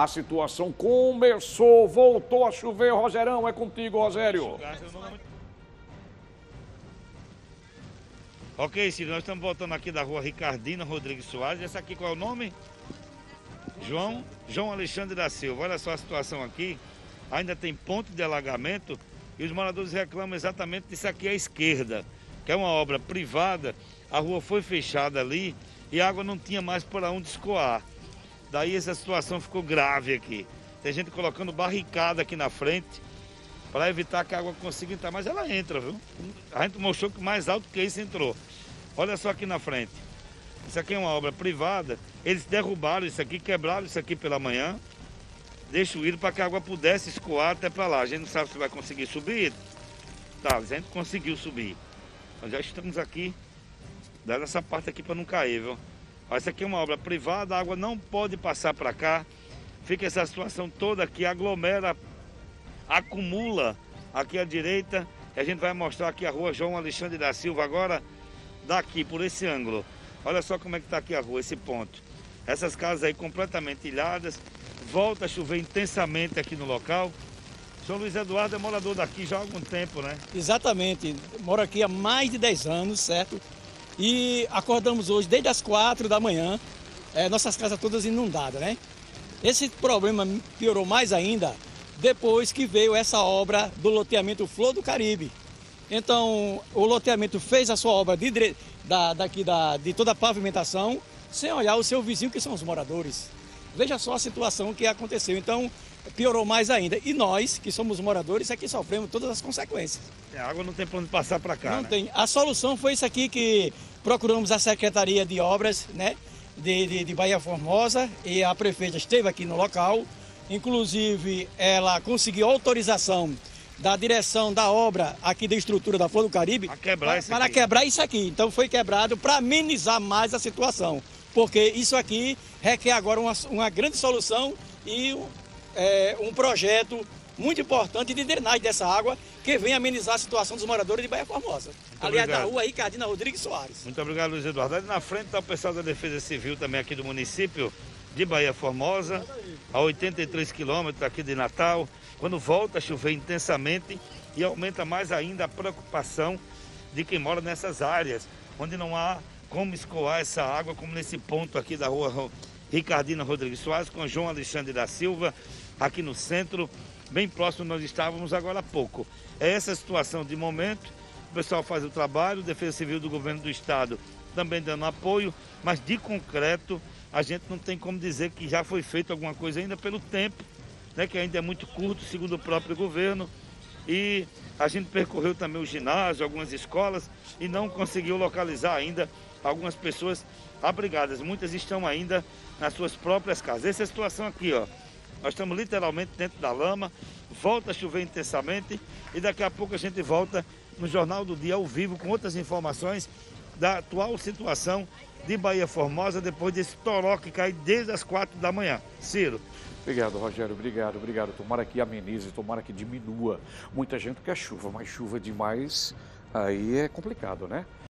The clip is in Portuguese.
A situação começou, voltou a chover. Rogerão, é contigo, Rogério. Ok, Ciro, nós estamos voltando aqui da rua Ricardina Rodrigues Soares. Essa aqui qual é o nome? João, João Alexandre da Silva. Olha só a situação aqui. Ainda tem ponto de alagamento e os moradores reclamam exatamente disso aqui à esquerda, que é uma obra privada. A rua foi fechada ali e a água não tinha mais por onde escoar. Daí essa situação ficou grave aqui. Tem gente colocando barricada aqui na frente para evitar que a água consiga entrar, mas ela entra, viu? A gente mostrou que mais alto que isso entrou. Olha só aqui na frente. Isso aqui é uma obra privada. Eles derrubaram isso aqui, quebraram isso aqui pela manhã. Ir para que a água pudesse escoar até para lá. A gente não sabe se vai conseguir subir. Tá, a gente conseguiu subir. Nós já estamos aqui, dando essa parte aqui para não cair, viu? Essa aqui é uma obra privada, a água não pode passar para cá. Fica essa situação toda aqui, aglomera, acumula aqui à direita. E a gente vai mostrar aqui a rua João Alexandre da Silva agora, daqui, por esse ângulo. Olha só como é que está aqui a rua, esse ponto. Essas casas aí completamente ilhadas. Volta a chover intensamente aqui no local. São Luiz Eduardo é morador daqui já há algum tempo, né? Exatamente. Moro aqui há mais de 10 anos, certo? E acordamos hoje desde as 4 da manhã, é, nossas casas todas inundadas, né? Esse problema piorou mais ainda depois que veio essa obra do loteamento Flor do Caribe. Então, o loteamento fez a sua obra de, da, daqui da, de toda a pavimentação, sem olhar o seu vizinho, que são os moradores. Veja só a situação que aconteceu. Então, piorou mais ainda. E nós, que somos moradores, é que sofremos todas as consequências. A água não tem para onde passar para cá. Não né? tem. A solução foi isso aqui que procuramos a Secretaria de Obras, né? De, de, de Bahia Formosa e a prefeita esteve aqui no local. Inclusive, ela conseguiu autorização da direção da obra aqui da estrutura da Flor do Caribe para quebrar, isso para aqui. quebrar isso aqui. Então foi quebrado para amenizar mais a situação, porque isso aqui requer agora uma, uma grande solução e é, um projeto muito importante de drenagem dessa água que vem amenizar a situação dos moradores de Bahia Formosa. Muito Aliás, da obrigado. rua Ricardina Rodrigues Soares. Muito obrigado, Luiz Eduardo. Ali na frente está o pessoal da Defesa Civil também aqui do município de Bahia Formosa, a 83 quilômetros aqui de Natal. Quando volta a chover intensamente e aumenta mais ainda a preocupação de quem mora nessas áreas, onde não há como escoar essa água, como nesse ponto aqui da rua Ricardina Rodrigues Soares, com João Alexandre da Silva, aqui no centro, bem próximo nós estávamos agora há pouco. É essa situação de momento, o pessoal faz o trabalho, Defesa Civil do Governo do Estado também dando apoio, mas de concreto a gente não tem como dizer que já foi feito alguma coisa ainda pelo tempo, né, que ainda é muito curto, segundo o próprio governo. E a gente percorreu também o ginásio, algumas escolas e não conseguiu localizar ainda algumas pessoas abrigadas. Muitas estão ainda nas suas próprias casas. Essa é a situação aqui, ó. Nós estamos literalmente dentro da lama, volta a chover intensamente e daqui a pouco a gente volta no Jornal do Dia ao vivo com outras informações da atual situação de Bahia Formosa depois desse toró que cai desde as quatro da manhã. Ciro. Obrigado, Rogério. Obrigado, obrigado. Tomara que amenize, tomara que diminua. Muita gente quer chuva, mas chuva demais aí é complicado, né?